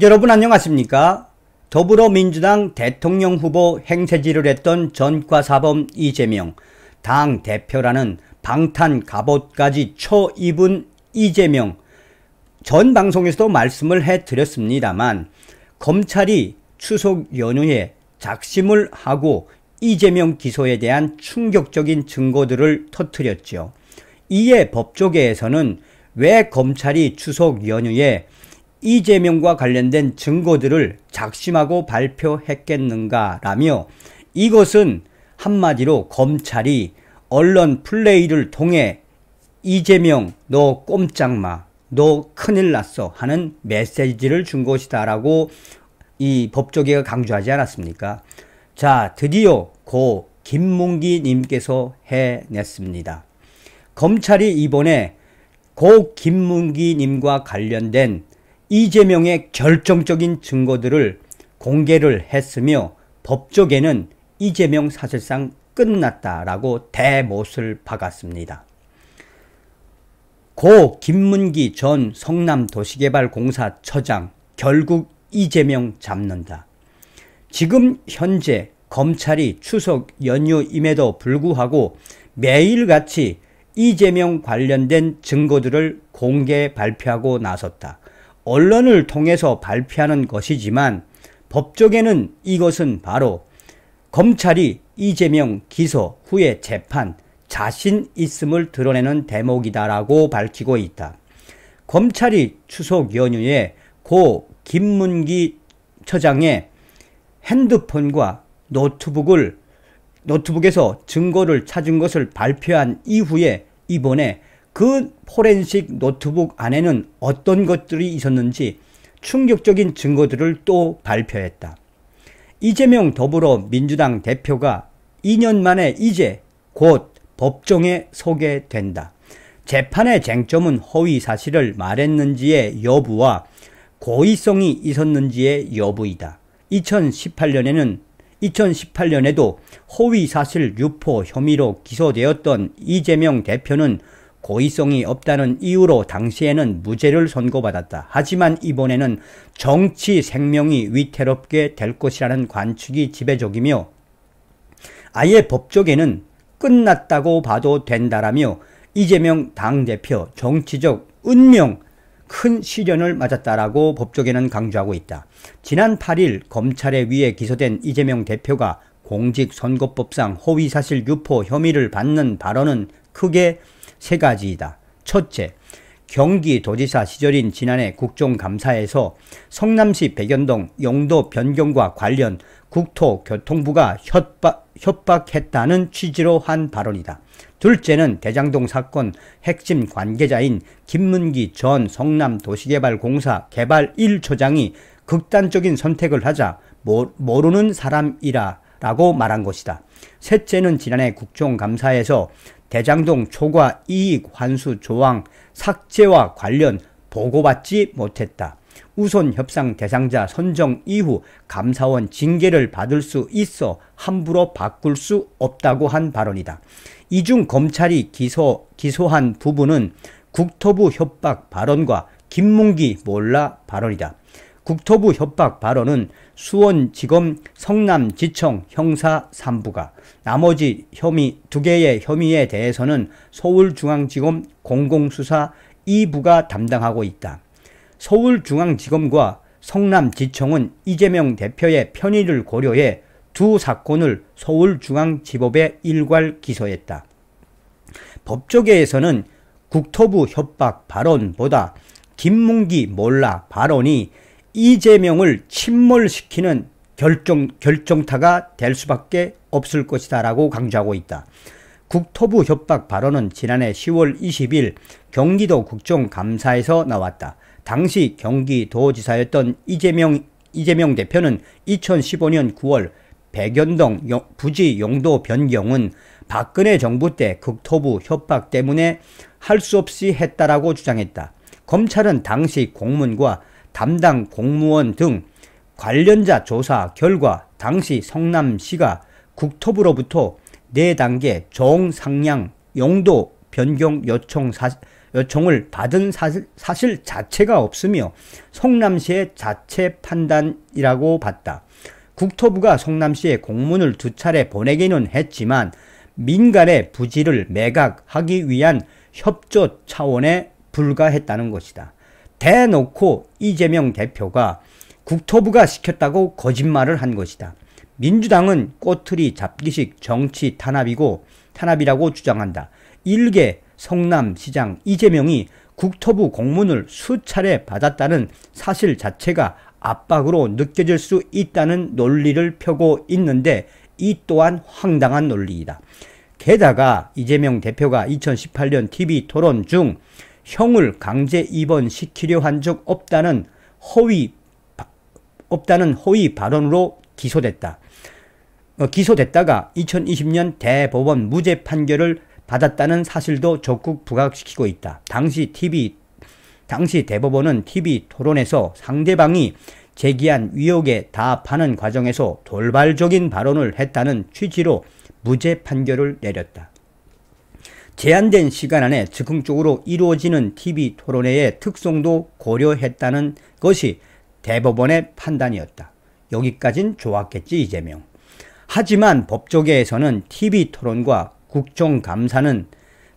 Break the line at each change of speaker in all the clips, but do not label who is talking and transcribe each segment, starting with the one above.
여러분 안녕하십니까? 더불어민주당 대통령 후보 행세지를 했던 전과사범 이재명, 당 대표라는 방탄 갑옷까지 쳐 입은 이재명, 전 방송에서도 말씀을 해드렸습니다만 검찰이 추석 연휴에 작심을 하고 이재명 기소에 대한 충격적인 증거들을 터뜨렸죠. 이에 법조계에서는 왜 검찰이 추석 연휴에 이재명과 관련된 증거들을 작심하고 발표했겠는가라며 이것은 한마디로 검찰이 언론 플레이를 통해 이재명 너 꼼짝 마, 너 큰일 났어 하는 메시지를 준 것이다라고 이 법조계가 강조하지 않았습니까? 자, 드디어 고 김문기 님께서 해냈습니다. 검찰이 이번에 고 김문기 님과 관련된 이재명의 결정적인 증거들을 공개를 했으며 법조계는 이재명 사실상 끝났다라고 대못을 박았습니다. 고 김문기 전 성남도시개발공사 처장 결국 이재명 잡는다. 지금 현재 검찰이 추석 연휴임에도 불구하고 매일같이 이재명 관련된 증거들을 공개 발표하고 나섰다. 언론을 통해서 발표하는 것이지만 법조계는 이것은 바로 검찰이 이재명 기소 후에 재판 자신 있음을 드러내는 대목이다라고 밝히고 있다. 검찰이 추석 연휴에 고 김문기 처장의 핸드폰과 노트북을 노트북에서 증거를 찾은 것을 발표한 이후에 이번에 그 포렌식 노트북 안에는 어떤 것들이 있었는지 충격적인 증거들을 또 발표했다. 이재명 더불어민주당 대표가 2년 만에 이제 곧 법정에 서게 된다. 재판의 쟁점은 허위 사실을 말했는지의 여부와 고의성이 있었는지의 여부이다. 2018년에는 2018년에도 허위 사실 유포 혐의로 기소되었던 이재명 대표는 고의성이 없다는 이유로 당시에는 무죄를 선고받았다. 하지만 이번에는 정치 생명이 위태롭게 될 것이라는 관측이 지배적이며 아예 법조계는 끝났다고 봐도 된다라며 이재명 당대표 정치적 운명 큰 시련을 맞았다라고 법조계는 강조하고 있다. 지난 8일 검찰에 의해 기소된 이재명 대표가 공직선거법상 허위사실 유포 혐의를 받는 발언은 크게 세 가지이다. 첫째, 경기도지사 시절인 지난해 국정감사에서 성남시 백연동 용도 변경과 관련 국토교통부가 협박, 협박했다는 취지로 한 발언이다. 둘째는 대장동 사건 핵심 관계자인 김문기 전 성남도시개발공사 개발 1초장이 극단적인 선택을 하자 모르는 사람이라 라고 말한 것이다. 셋째는 지난해 국정감사에서 대장동 초과 이익 환수 조항 삭제와 관련 보고받지 못했다. 우선 협상 대상자 선정 이후 감사원 징계를 받을 수 있어 함부로 바꿀 수 없다고 한 발언이다. 이중 검찰이 기소, 기소한 부분은 국토부 협박 발언과 김문기 몰라 발언이다. 국토부 협박 발언은 수원지검 성남지청 형사 3부가 나머지 혐의 두 개의 혐의에 대해서는 서울중앙지검 공공수사 2부가 담당하고 있다. 서울중앙지검과 성남지청은 이재명 대표의 편의를 고려해 두 사건을 서울중앙지법에 일괄 기소했다. 법조계에서는 국토부 협박 발언보다 김문기 몰라 발언이 이재명을 침몰시키는 결정, 결정타가 될 수밖에 없을 것이다 라고 강조하고 있다. 국토부 협박 발언은 지난해 10월 20일 경기도 국정감사에서 나왔다. 당시 경기도지사였던 이재명, 이재명 대표는 2015년 9월 백연동 부지 용도 변경은 박근혜 정부 때 국토부 협박 때문에 할 수 없이 했다라고 주장했다. 검찰은 당시 공문과 담당 공무원 등 관련자 조사 결과 당시 성남시가 국토부로부터 4단계 정상량 용도 변경 요청 사, 요청을 받은 사실, 사실 자체가 없으며 성남시의 자체 판단이라고 봤다. 국토부가 성남시에 공문을 두 차례 보내기는 했지만 민간의 부지를 매각하기 위한 협조 차원에 불과했다는 것이다. 대놓고 이재명 대표가 국토부가 시켰다고 거짓말을 한 것이다. 민주당은 꼬투리 잡기식 정치 탄압이고 탄압이라고 주장한다. 일개 성남시장 이재명이 국토부 공문을 수차례 받았다는 사실 자체가 압박으로 느껴질 수 있다는 논리를 펴고 있는데 이 또한 황당한 논리이다. 게다가 이재명 대표가 2018년 TV 토론 중 형을 강제 입원시키려 한 적 없다는 허위 없다는 허위 발언으로 기소됐다. 어, 기소됐다가 2020년 대법원 무죄 판결을 받았다는 사실도 적극 부각시키고 있다. 당시 TV 당시 대법원은 TV 토론에서 상대방이 제기한 위혹에 답하는 과정에서 돌발적인 발언을 했다는 취지로 무죄 판결을 내렸다. 제한된 시간 안에 즉흥적으로 이루어지는 TV 토론회의 특성도 고려했다는 것이 대법원의 판단이었다. 여기까진 좋았겠지 이재명. 하지만 법조계에서는 TV 토론과 국정감사는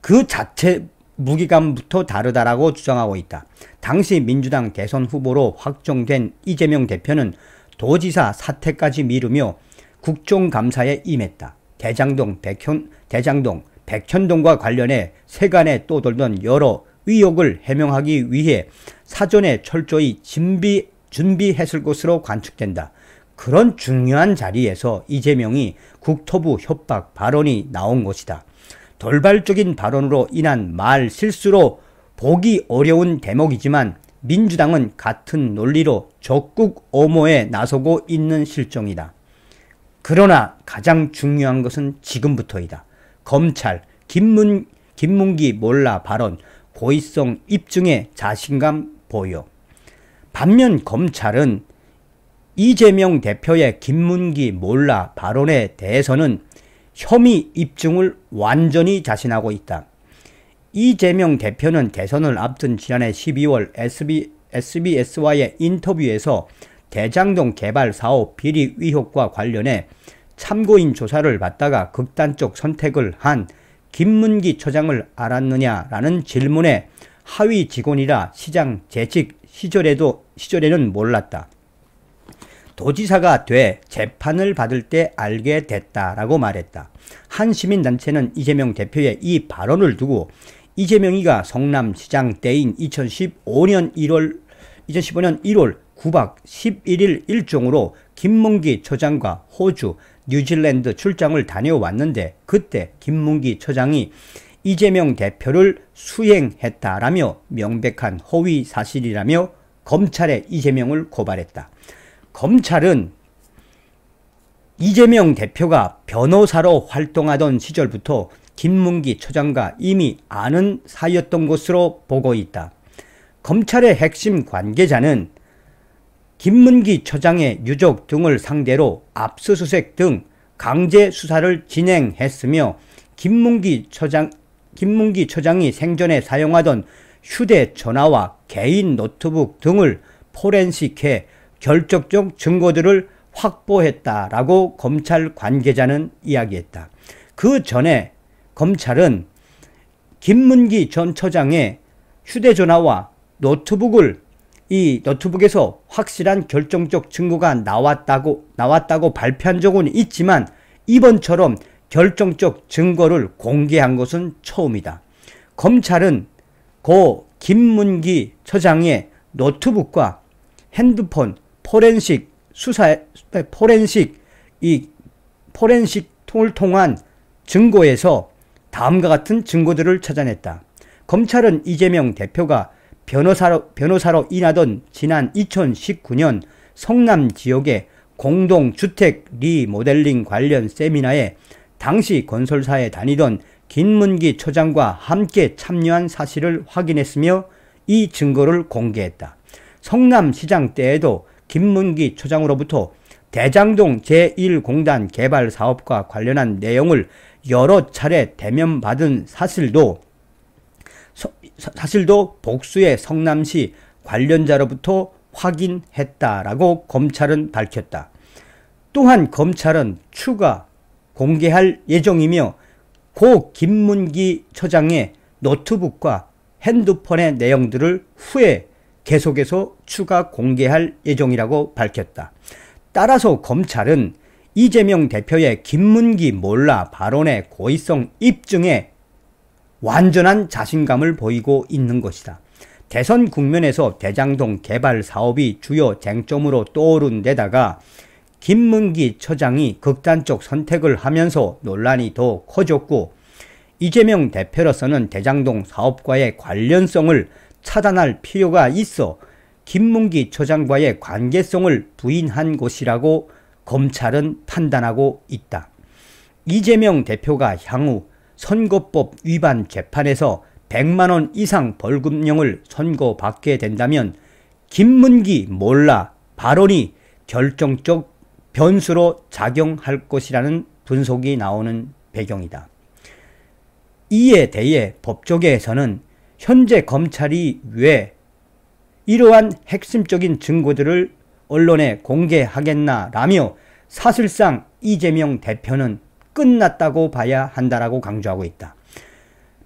그 자체 무기감부터 다르다라고 주장하고 있다. 당시 민주당 대선 후보로 확정된 이재명 대표는 도지사 사퇴까지 미루며 국정감사에 임했다. 대장동, 백현, 대장동, 백현동과 관련해 세간에 떠돌던 여러 의혹을 해명하기 위해 사전에 철저히 준비, 준비했을 것으로 관측된다. 그런 중요한 자리에서 이재명이 국토부 협박 발언이 나온 것이다. 돌발적인 발언으로 인한 말 실수로 보기 어려운 대목이지만 민주당은 같은 논리로 적극 옹호에 나서고 있는 실정이다. 그러나 가장 중요한 것은 지금부터이다. 검찰, 김문, 김문기 몰라 발언, 고의성 입증에 자신감 보여. 반면 검찰은 이재명 대표의 김문기 몰라 발언에 대해서는 혐의 입증을 완전히 자신하고 있다. 이재명 대표는 대선을 앞둔 지난해 12월 SB, SBS와의 인터뷰에서 대장동 개발 사업 비리 의혹과 관련해 참고인 조사를 받다가 극단적 선택을 한 김문기 처장을 알았느냐라는 질문에 하위 직원이라 시장 재직 시절에도 시절에는 몰랐다. 도지사가 돼 재판을 받을 때 알게 됐다라고 말했다. 한 시민단체는 이재명 대표의 이 발언을 두고 이재명이가 성남시장 때인 2015년 1월 2015년 1월 9박 11일 일정으로 김문기 처장과 호주, 뉴질랜드 출장을 다녀왔는데 그때 김문기 처장이 이재명 대표를 수행했다라며 명백한 허위 사실이라며 검찰에 이재명을 고발했다. 검찰은 이재명 대표가 변호사로 활동하던 시절부터 김문기 처장과 이미 아는 사이였던 것으로 보고 있다. 검찰의 핵심 관계자는 김문기 처장의 유족 등을 상대로 압수수색 등 강제 수사를 진행했으며 김문기 처장 김문기 처장이 생전에 사용하던 휴대전화와 개인 노트북 등을 포렌식해 결정적 증거들을 확보했다라고 검찰 관계자는 이야기했다. 그 전에 검찰은 김문기 전 처장의 휴대전화와 노트북을 이 노트북에서 확실한 결정적 증거가 나왔다고 나왔다고 발표한 적은 있지만 이번처럼 결정적 증거를 공개한 것은 처음이다. 검찰은 고 김문기 처장의 노트북과 핸드폰 포렌식 수사 포렌식 이 포렌식 통을 통한 증거에서 다음과 같은 증거들을 찾아냈다. 검찰은 이재명 대표가 변호사로, 변호사로 일하던 지난 2019년 성남 지역의 공동주택 리모델링 관련 세미나에 당시 건설사에 다니던 김문기 초장과 함께 참여한 사실을 확인했으며 이 증거를 공개했다. 성남시장 때에도 김문기 초장으로부터 대장동 제1공단 개발 사업과 관련한 내용을 여러 차례 대면받은 사실도 사실도 복수의 성남시 관련자로부터 확인했다라고 검찰은 밝혔다. 또한 검찰은 추가 공개할 예정이며 고 김문기 처장의 노트북과 핸드폰의 내용들을 후에 계속해서 추가 공개할 예정이라고 밝혔다. 따라서 검찰은 이재명 대표의 김문기 몰라 발언의 고의성 입증에 완전한 자신감을 보이고 있는 것이다. 대선 국면에서 대장동 개발 사업이 주요 쟁점으로 떠오른 데다가 김문기 처장이 극단적 선택을 하면서 논란이 더 커졌고 이재명 대표로서는 대장동 사업과의 관련성을 차단할 필요가 있어 김문기 처장과의 관계성을 부인한 것이라고 검찰은 판단하고 있다. 이재명 대표가 향후 선거법 위반 재판에서 100만원 이상 벌금형을 선고받게 된다면 김문기 몰라 발언이 결정적 변수로 작용할 것이라는 분석이 나오는 배경이다. 이에 대해 법조계에서는 현재 검찰이 왜 이러한 핵심적인 증거들을 언론에 공개하겠나라며 사실상 이재명 대표는 끝났다고 봐야 한다라고 강조하고 있다.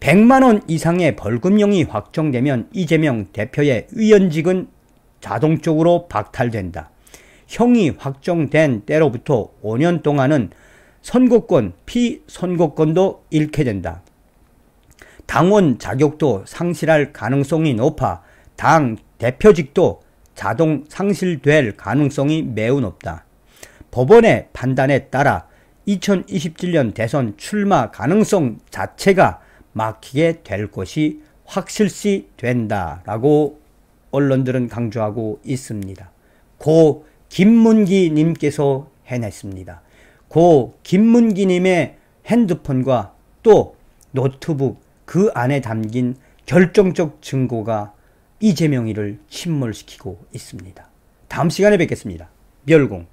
100만원 이상의 벌금형이 확정되면 이재명 대표의 의원직은 자동적으로 박탈된다. 형이 확정된 때로부터 5년 동안은 선거권, 피선거권도 잃게 된다. 당원 자격도 상실할 가능성이 높아 당 대표직도 자동 상실될 가능성이 매우 높다. 법원의 판단에 따라 2027년 대선 출마 가능성 자체가 막히게 될 것이 확실시 된다라고 언론들은 강조하고 있습니다. 고 김문기 님께서 해냈습니다. 고 김문기 님의 핸드폰과 또 노트북 그 안에 담긴 결정적 증거가 이재명이를 침몰시키고 있습니다. 다음 시간에 뵙겠습니다. 멸공